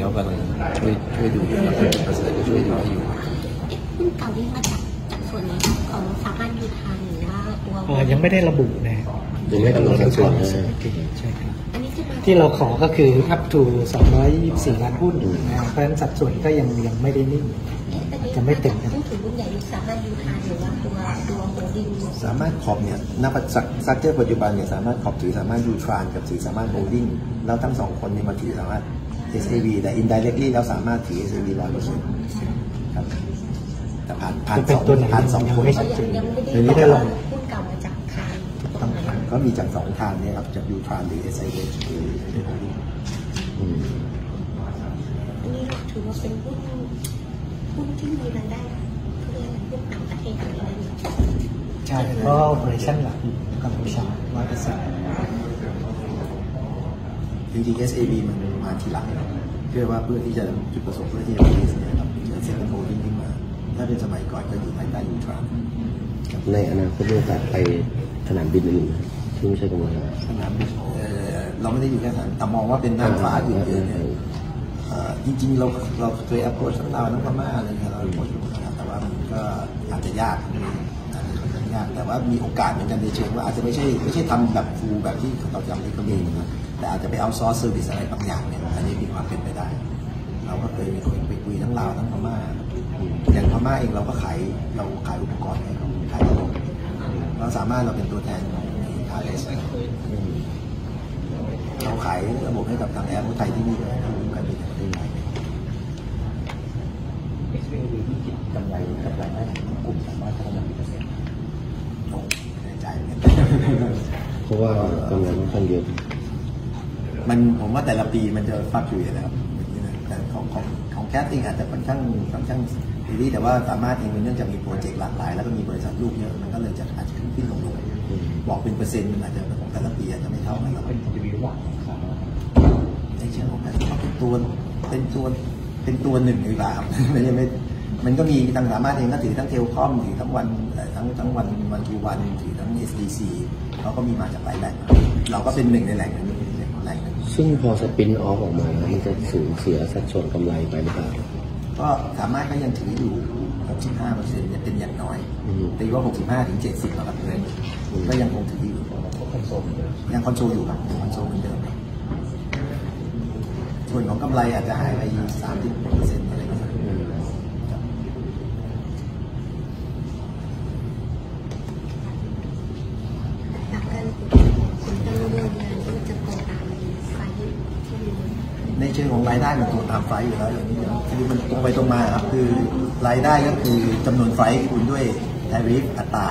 เขากำลังช่วยช่วยดูอยู่ครับคุณประเสริฐก็ช่วยดูให้อยู่หุ้นเก่าที่มาจากจากส่วนไหนของสามารถยูทานหรือว่าตัวเอ่อยังไม่ได้ระบุนะยังไม่กำหนดสัดส่วนใช่ครับที่เราขอก็คือ up to 224 ล้านหุ้นนะเพราะฉะนั้นสัดส่วนก็ยังยังไม่ได้นิ่งจะไม่เต็มพูดถึงหุ้นใหญ่สามารถยูทานหรือว่าตัวตัวโฮลดิ้งสามารถขอบเนี่ยณปัจจุบันเจอร์ปัจจุบันเนี่ยสามารถขอบถือสามารถยูทรานกับถือสามารถโฮลดิ้งแล้วทั้งสองคนนี่ยมาถือสามารถ SAV แต่ indirectly แล้วสามารถถือ SAV ร้อยเปอร์เซ็นต์ครับแต่ผ่านผ่านจะเป็นสองตัวไหนผ่านสองยังคนไม่เขายังยังไม่เดี๋ยวนี้ได้ได้ลลองงหุ้นเก่ามาจากทางตรงไหนก็มีจากสองทางเนี่ยครับจากยูทรานหรือ SIH หรืออันนี้ถือว่าเป็นหุ้นหุ้นที่มีรายได้เขาเรียกอะไรหุ้นต่างประเทศอะไรอย่างเงี้ยใช่เพราะ operation หลักอยู่กัมพูชาร้อยเปอร์เซ็นต์ จริงๆ SAV มันมาทีหลังเพื่อว่าเพื่อที่จะจุดประสงค์เพื่อที่จะ release เนี่ยครับจะเซ็นโฮลดิ้งขึ้นมา ถ้าเป็นสมัยก่อนก็อยู่ภายใต้ยูทรานในอนาคตมีโอกาสไปสนามบินอื่นไหมที่ไม่ใช่กำลังสนามบินเอ่อเราไม่ได้อยู่แค่สนามแต่มองว่าเป็นน่านฟ้าอยู่เดียวเนี่ยเอ่อจริงๆ เราเราเคย approach ทั้งเราวทั้งพม่าอะไรเงี้ยเรา approach อยู่นะครับแต่ว่ามันก็อาจจะยากอาจจะค่อนข้างยากแต่ว่ามีโอกาสเหมือนกันในเชิงว่าอาจจะไม่ใช่ไม่ใช่ทำแบบฟูลแบบที่เราจำในคอมเมนต์นะ แต่อาจจะไปเอาซอสเซอร์วิสอะไรบางอย่างเนี่ยอันนี้มีความเป็นไปได้ เราก็เคยไปคุยไปคุยทั้งลาวทั้งพม่าอย่างพม่าเองเราก็ขายเราขายอุปกรณ์ให้เขาขายระบบเราสามารถเราเป็นตัวแทนของขายเลยเราขายระบบให้กับทางแอร์ไทยที่นี่ด้วยทำการบินแห่งประเทศไทย SAV ที่คิดกำไรกับรายได้ของกลุ่มสามารถพัฒนากี่เปอร์เซ็นต์โอ้ใจเหมือนกันเพราะว่ากำไรค่อนข้างเยอะ มันผมว่าแต่ละปีมันจะฟักอยู่แล้วแต่ของของของแคสเองอาจจะค่อนข้างค่อนข้างดีแต่ว่าสามารถเองมันเนื่องจากมีโปรเจกต์หลากหลาย แล้วก็มีบริษัทลูกเยอะมันก็เลยจะอาจจะขึ้นขึ้นลงลงบอกเป็นเปอร์เซ็นต์มันอาจจะของแต่ละปีอาจจะไม่เท่ากันหรอกเป็นจะมีระหว่างสามารถในเชิงของการเป็นตัวเป็นตัวเป็นตัวหนึ่งดีกว่าครับไม่ใช่ไม่มันก็มีทางสามารถเองก็ถือทั้งเทลคอมถือทั้งวันเอ่อทั้งทั้งวันวันทูวันถือทั้ง SDC เขาก็มีมาจากหลายแหล่งเราก็เป็นหนึ่งในแหล่งนั้นแหล่งหนึ่ง ซึ่งพอสปินออฟออกมาแล้วมันจะสูญเสียสัดส่วนกำไรไปหรือเปล่าก็สามารถก็ยังถืออยู่65เปอร์เซ็นต์เป็นอย่างน้อยอืมตีว่า 65ถึง70แล้วครับเลยก็ยังคงถืออยู่ยังคอนโซลอยู่ครับยังคอนโซลเหมือนเดิมครับส่วนของกำไรอาจจะหายไป30เปอร์เซ็นต์อะไรอย่างเงี้ย หลักการคุณดำเนินงานที่มันจะตรงตามไฟที่มี ในเชิงของรายได้มันตรงตาม flight อยู่แล้วอย่างนี้ครับคือมันตรงไปตรงมาครับคือรายได้ก็คือจำนวน flight คูณด้วยทาริฟอัตรา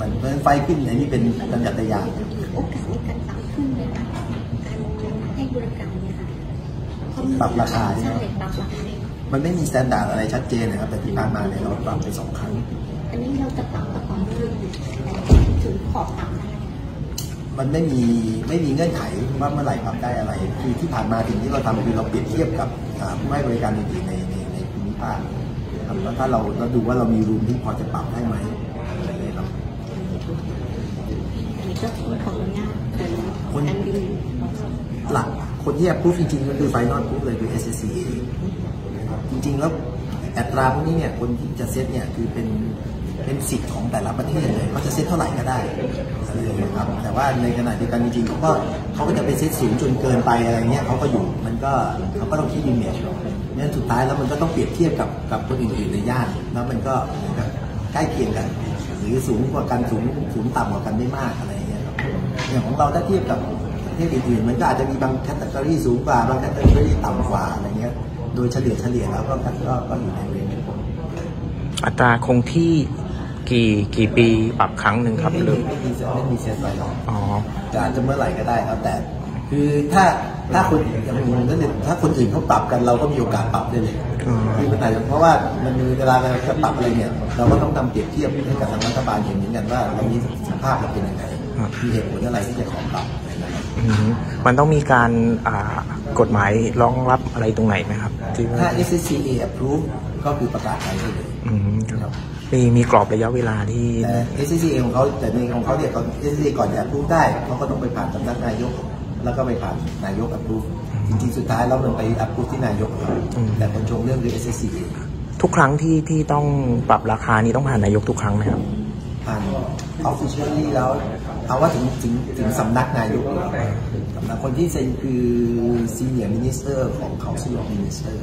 มันเพราะฉะนั้นไฟล์ขึ้นอันนี้เป็นบรรยัติยานโอกาสในการปรับขึ้นในการการให้บริการเนี่ยค่ะปรับราคาใช่ใช่ไหมปรับราคามันไม่มีสแตนดาร์ดอะไรชัดเจนนะครับแต่ที่ผ่านมาเนี่ยเราปรับไปสองครั้ง อันนี้เราจะปรับประกอบด้วยถึงขอบต่ำได้ มันไม่มีไม่มีเงื่อนไขว่าเมื่อไหร่ปรับได้อะไร คือที่ผ่านมาสิ่งที่เราทำคือเราเปรียบเทียบกับอ่าผู้ให้บริการอื่นๆในในในภูมิภาคครับแล้วถ้าเราเราดูว่าเรามีรูมที่พอจะปรับได้ไหมอะไรอย่างเงี้ยครับอันนี้ก็คือของอนุญาตของการบินหลักคนที่แอปพูฟจริงๆก็คือไฟนอลพูฟเลยคือ SSC นะครับจริงๆแล้ว อัตราพวกนี้เนี่ยคนที่จะเซตเนี่ยคือเป็นเป็นสิทธิ์ของแต่ละประเทศเลยเขาจะเซตเท่าไหร่ก็ได้เงี้ยครับแต่ว่าในขณะเดียวกันจริงๆเขาก็เขาก็จะไปเซตสูงจนเกินไปอะไรเงี้ยเขาก็อยู่มันก็เขาก็ต้องคิดดีเมจเนี่ยสุดท้ายแล้วมันก็ต้องเปรียบเทียบกับกับคนอื่นๆในย่านแล้วมันก็ใกล้เคียงกัน หรือสูงกว่ากันสูงสูงต่ำกว่ากันไม่มากอะไรเงี้ยครับอย่างของเราถ้าเทียบกับประเทศอื่นๆมันก็อาจจะมีบาง category สูงกว่าบาง category ต่ำกว่าอะไรเงี้ย โดยเฉลี่ยเฉลี่ยแล้วก็ก็ก็อยู่ใน range อัตราคงที่กี่กี่ปีปรับครั้งหนึ่งครับไม่มีหรือไม่มีไม่มีเซตไว้หรอกอ๋อ แต่อาจจะเมื่อไหร่ก็ได้ครับแต่ คือถ้าถ้าคนอย่างนั้นเนี่ยถ้าคนอื่นเขาปรับกันเราก็มีโอกาสปรับได้เลยอืม คือมันอาจจะเพราะว่ามันมีเวลาเราจะปรับอะไรเนี่ย เราก็ต้องทำเปรียบเทียบให้กับทางรัฐบาลเห็นเหมือนกันว่าเรามีสภาพเราเป็นยังไงมีเหตุผลอะไรที่จะขอปรับอะไรอย่างเงี้ย อืมมันต้องมีการอ่ากฎหมายรองรับอะไรตรงไหนไหมครับที่ว่า ถ้า SCCA approve ก็คือประกาศใช้ได้เลยอืมครับมีมีกรอบระยะเวลาที่แต่ SSCA ของเขาแต่ในของเขาเนี่ยตอน SSCA ก่อนจะ approve ได้เขาก็ต้องไปผ่านสำนักนายก แล้วก็ไปผ่านนายก approve อืมจริงๆสุดท้ายแล้วมันไปอัพพูดที่นายกครับอืมแต่คนชงเรื่องคือ SSCA ทุกครั้งที่ที่ต้องปรับราคานี้ต้องผ่านนายกทุกครั้งไหมครับผ่าน official แล้ว เอาว่าถึงถึงถึงสำนักนายกสำนักคนที่เซ็นคือ senior minister ของเขา chief of minister